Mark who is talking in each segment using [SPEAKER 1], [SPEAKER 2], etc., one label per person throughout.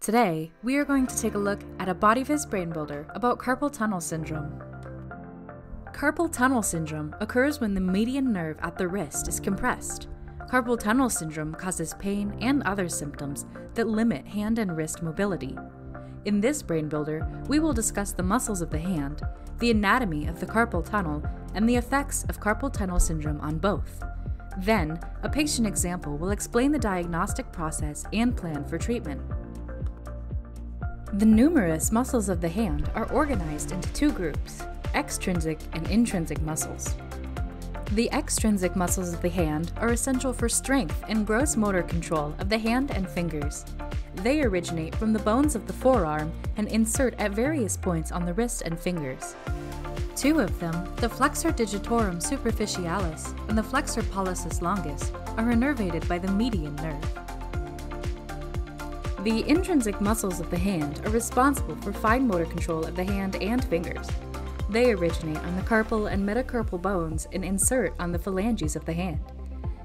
[SPEAKER 1] Today, we are going to take a look at a BodyViz brain builder about carpal tunnel syndrome. Carpal tunnel syndrome occurs when the median nerve at the wrist is compressed. Carpal tunnel syndrome causes pain and other symptoms that limit hand and wrist mobility. In this brain builder, we will discuss the muscles of the hand, the anatomy of the carpal tunnel, and the effects of carpal tunnel syndrome on both. Then, a patient example will explain the diagnostic process and plan for treatment. The numerous muscles of the hand are organized into two groups extrinsic and intrinsic muscles. The extrinsic muscles of the hand are essential for strength and gross motor control of the hand and fingers. They originate from the bones of the forearm and insert at various points on the wrist and fingers. Two of them, the flexor digitorum superficialis and the flexor pollicis longus, are innervated by the median nerve. The intrinsic muscles of the hand are responsible for fine motor control of the hand and fingers. They originate on the carpal and metacarpal bones and insert on the phalanges of the hand.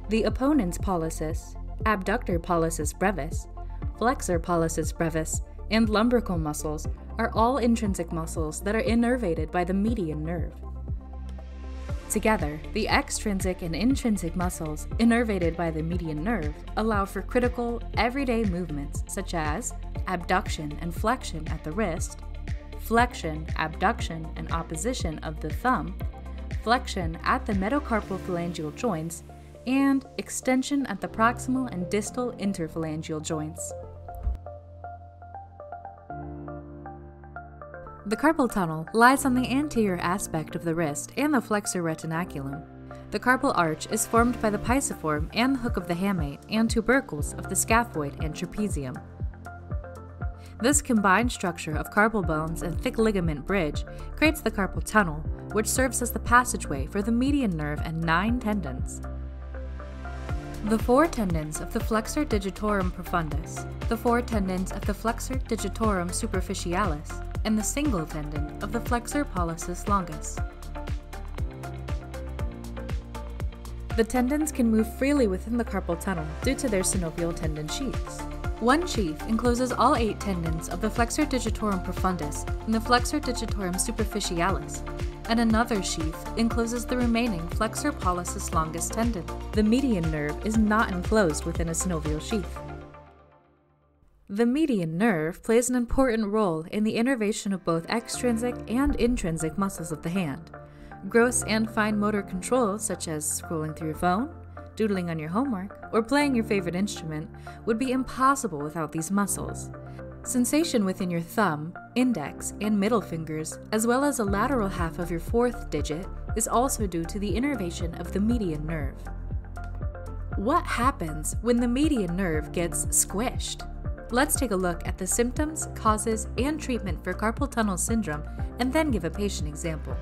[SPEAKER 1] The opponens pollicis, abductor pollicis brevis, flexor pollicis brevis, and lumbrical muscles are all intrinsic muscles that are innervated by the median nerve. Together, the extrinsic and intrinsic muscles innervated by the median nerve allow for critical, everyday movements such as abduction and flexion at the wrist, flexion, abduction, and opposition of the thumb, flexion at the metacarpal phalangeal joints, and extension at the proximal and distal interphalangeal joints. The carpal tunnel lies on the anterior aspect of the wrist and the flexor retinaculum. The carpal arch is formed by the pisiform and the hook of the hamate and tubercles of the scaphoid and trapezium. This combined structure of carpal bones and thick ligament bridge creates the carpal tunnel, which serves as the passageway for the median nerve and nine tendons. The four tendons of the flexor digitorum profundus, the four tendons of the flexor digitorum superficialis, and the single tendon of the flexor pollicis longus. The tendons can move freely within the carpal tunnel due to their synovial tendon sheaths. One sheath encloses all eight tendons of the flexor digitorum profundus and the flexor digitorum superficialis, and another sheath encloses the remaining flexor pollicis longus tendon. The median nerve is not enclosed within a synovial sheath. The median nerve plays an important role in the innervation of both extrinsic and intrinsic muscles of the hand. Gross and fine motor control, such as scrolling through your phone, doodling on your homework, or playing your favorite instrument, would be impossible without these muscles. Sensation within your thumb, index, and middle fingers, as well as the lateral half of your fourth digit, is also due to the innervation of the median nerve. What happens when the median nerve gets squished? Let's take a look at the symptoms, causes, and treatment for carpal tunnel syndrome and then give a patient example.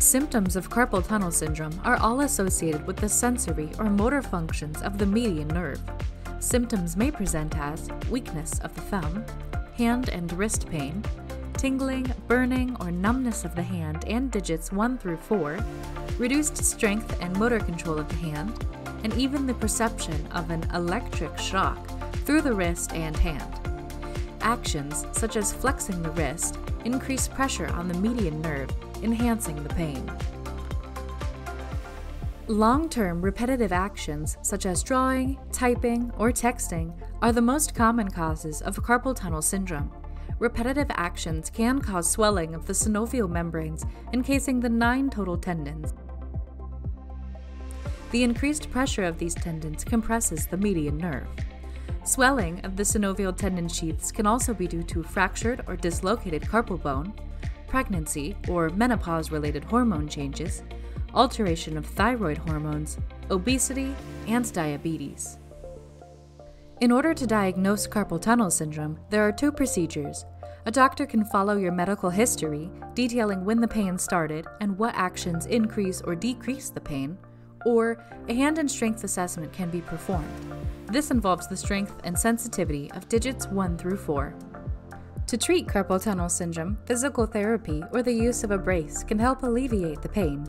[SPEAKER 1] Symptoms of carpal tunnel syndrome are all associated with the sensory or motor functions of the median nerve. Symptoms may present as weakness of the thumb, hand and wrist pain, tingling, burning, or numbness of the hand and digits 1 through 4, reduced strength and motor control of the hand, and even the perception of an electric shock through the wrist and hand. Actions, such as flexing the wrist, increase pressure on the median nerve, enhancing the pain. Long term repetitive actions, such as drawing, typing, or texting, are the most common causes of carpal tunnel syndrome. Repetitive actions can cause swelling of the synovial membranes encasing the nine total tendons. The increased pressure of these tendons compresses the median nerve. Swelling of the synovial tendon sheaths can also be due to fractured or dislocated carpal bone, pregnancy or menopause related hormone changes, alteration of thyroid hormones, obesity, and diabetes. In order to diagnose carpal tunnel syndrome, there are two procedures. A doctor can follow your medical history, detailing when the pain started and what actions increase or decrease the pain, or a hand and strength assessment can be performed. This involves the strength and sensitivity of digits 1 through 4. To treat carpal tunnel syndrome, physical therapy or the use of a brace can help alleviate the pain.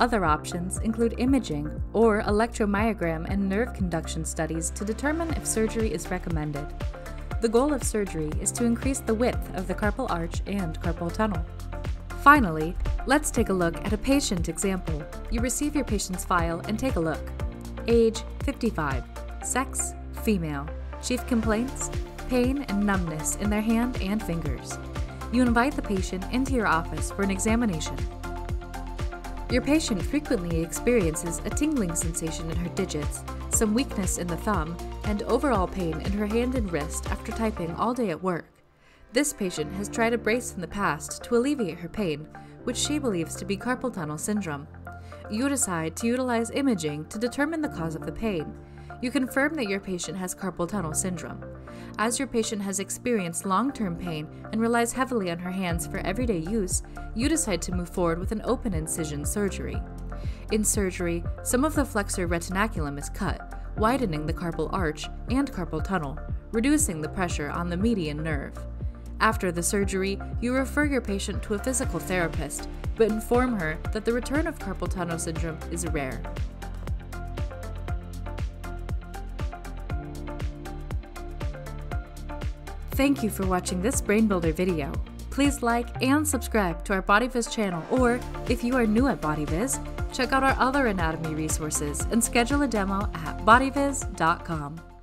[SPEAKER 1] Other options include imaging or electromyogram and nerve conduction studies to determine if surgery is recommended. The goal of surgery is to increase the width of the carpal arch and carpal tunnel. Finally, let's take a look at a patient example. You receive your patient's file and take a look. Age 55. Sex female. Chief complaints pain and numbness in their hand and fingers. You invite the patient into your office for an examination. Your patient frequently experiences a tingling sensation in her digits, some weakness in the thumb, and overall pain in her hand and wrist after typing all day at work. This patient has tried a brace in the past to alleviate her pain, which she believes to be carpal tunnel syndrome. You decide to utilize imaging to determine the cause of the pain. You confirm that your patient has carpal tunnel syndrome. As your patient has experienced long term pain and relies heavily on her hands for everyday use, you decide to move forward with an open incision surgery. In surgery, some of the flexor retinaculum is cut, widening the carpal arch and carpal tunnel, reducing the pressure on the median nerve. After the surgery, you refer your patient to a physical therapist, but inform her that the return of carpal tunnel syndrome is rare. Thank you for watching this Brain Builder video. Please like and subscribe to our BodyViz channel, or if you are new at BodyViz, check out our other anatomy resources and schedule a demo at bodyviz.com.